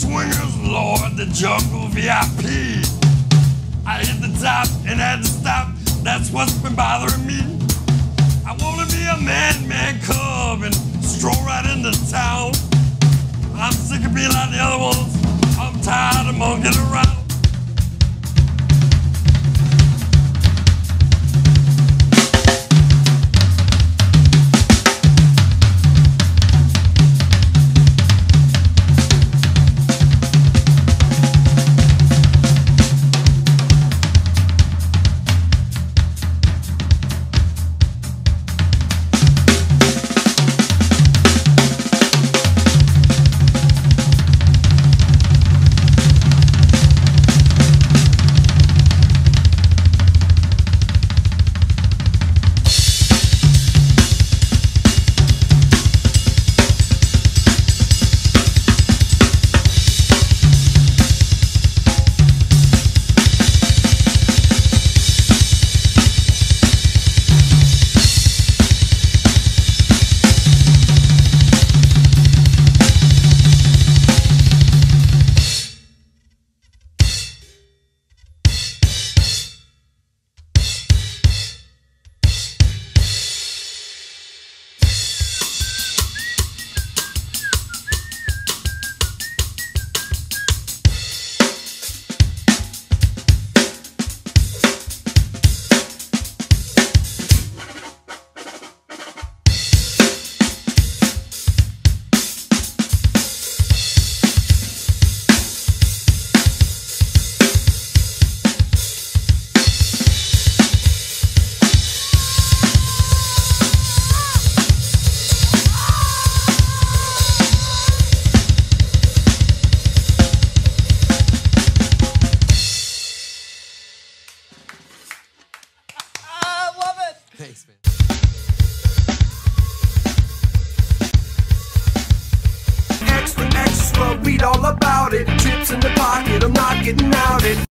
swingers, Lord, the jungle VIP. I hit the top and had to stop. That's what's been bothering me. I wanna be a man, man cub and stroll right into town. I'm sick of being like the other ones. I'm tired of monkeying around. Thanks, man. Extra, extra, read all about it. Chips in the pocket, I'm not getting out it.